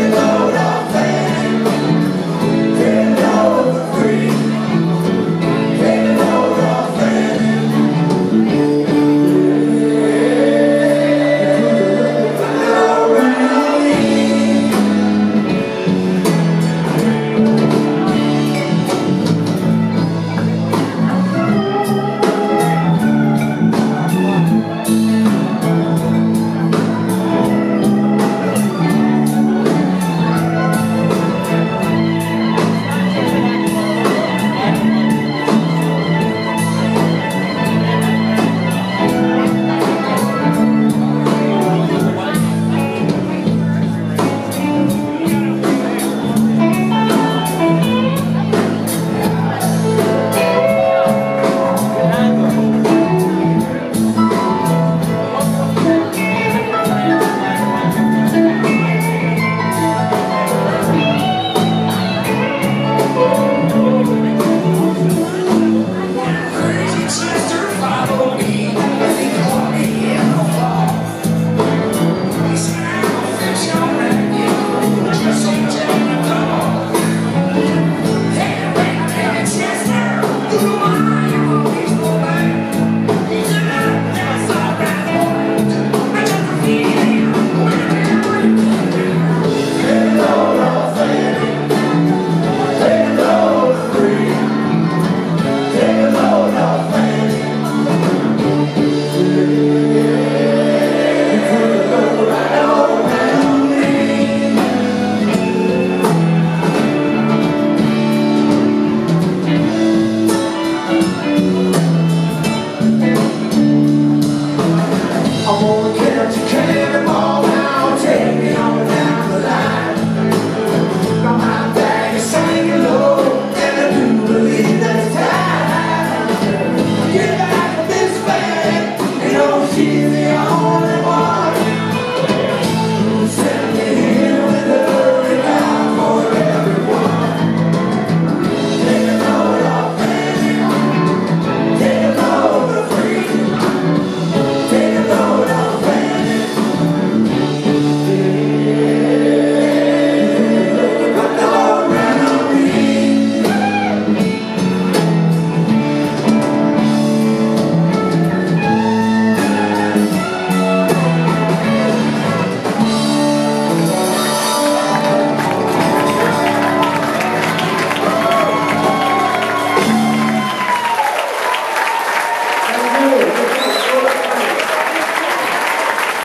Amen. she's the only